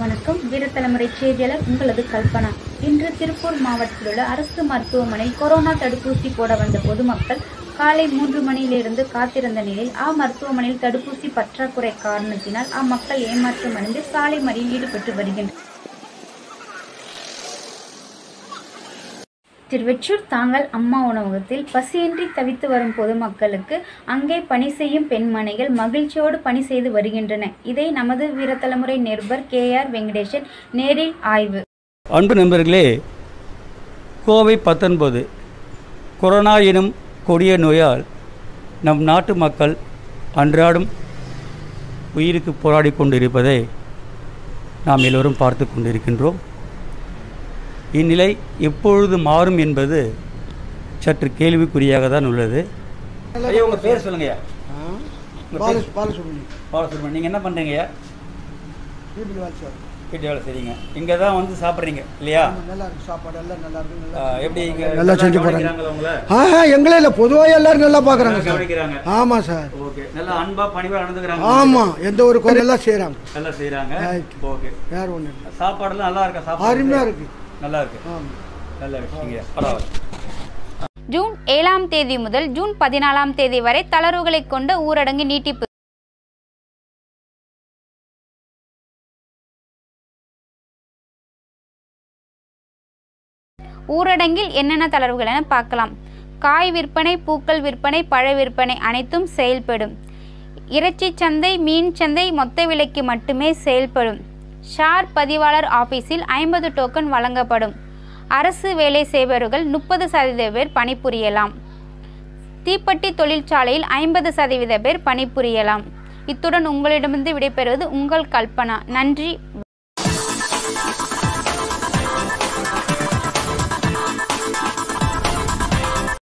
வணக்கம். வீரத்தலைமுறை செய்தியாளர் உங்களது கல்பனா. இன்று திருப்பூர் மாவட்டத்தில் உள்ள அரசு மருத்துவமனை கொரோனா தடுப்பூசி போட வந்த பொதுமக்கள் காலை மூன்று மணியிலிருந்து காத்திருந்த நிலையில் ஆ மருத்துவமனையில் தடுப்பூசி பற்றாக்குறை காரணத்தினால் அம்மக்கள் ஏமாற்றம் அடைந்து சாலை மறியில் ஈடுபட்டு வருகின்றனர். திருவெற்றூர் தாங்கல் அம்மா உணவகத்தில் பசியின்றி தவித்து வரும் பொதுமக்களுக்கு அங்கே பணி செய்யும் பெண்மணிகள் மகிழ்ச்சியோடு பணி செய்து வருகின்றன. இதை நமது வீரத்தலைமுறை நிருபர் கே ஆர் வெங்கடேசன் நேரில் ஆய்வு. அன்பு நண்பர்களே கோவை பத்தொன்பது. கொரோனா எனும் கொடிய நோயால் நம் நாட்டு மக்கள் அன்றாடம் உயிருக்கு போராடி கொண்டிருப்பதை நாம் எல்லோரும் பார்த்து கொண்டிருக்கின்றோம். இந்நிலை எப்பொழுது மாறும் என்பது சற்று கேள்விக்குறியாக தான் உள்ளது. ஐயா உங்கள் பேர் சொல்லுங்கய்யா பால பாலசுப்ரமணியம். பாலசுப்ரமணியம். நீங்கள் என்ன பண்ணுறீங்கய்யா வீட்டு வேலை செய்றீங்க. இங்கே தான் வந்து சாப்பிட்றீங்க இல்லையா? நல்லா இருக்கு. சாப்பாடு எல்லாம் நல்லா இருக்கு. எப்படி இங்க நல்லா செஞ்சு உங்களை? ஆ எங்களே இல்லை. பொதுவாக எல்லாரும் நல்லா பார்க்குறாங்க சார். கவனிக்கிறாங்க. ஆமாம் சார். ஓகே. நல்லா அன்பா பணிவா நடந்துக்கிறாங்க. ஆமாம் எந்த ஒரு குறை எல்லாம் செய்கிறாங்க நல்லா Right. ஓகே. வேற ஒன்றும் இல்லை. சாப்பாடுலாம் நல்லா இருக்கா? சாப்பாடு அருமையாக இருக்கு. நல்லா இருக்கு நல்ல விஷயங்க பரவாயில்ல. ஜூன் ஏழாம் தேதி முதல் ஜூன் பதினாலாம் தேதி வரை தளர்வுகளை கொண்ட ஊரடங்கு நீட்டிப்பு. ஊரடங்கில் என்னென்ன தளர்வுகள் என பார்க்கலாம். காய் விற்பனை பூக்கள் விற்பனை பழ விற்பனை அனைத்தும் செயல்படும். இறைச்சி சந்தை மீன் சந்தை மொத்த விலைக்கு மட்டுமே செயல்படும். ஷார் பதிவாளர் ஆபீஸில் ஐம்பது டோக்கன் வழங்கப்படும். அரசு வேலை செய்பவர்கள் முப்பது சதவீத பேர் பணிபுரியலாம். தீப்பெட்டி தொழிற்சாலையில் ஐம்பது சதவீத பேர் பணிபுரியலாம். இத்துடன் உங்களிடமிருந்து விடைபெறுவது உங்கள் கல்பனா. நன்றி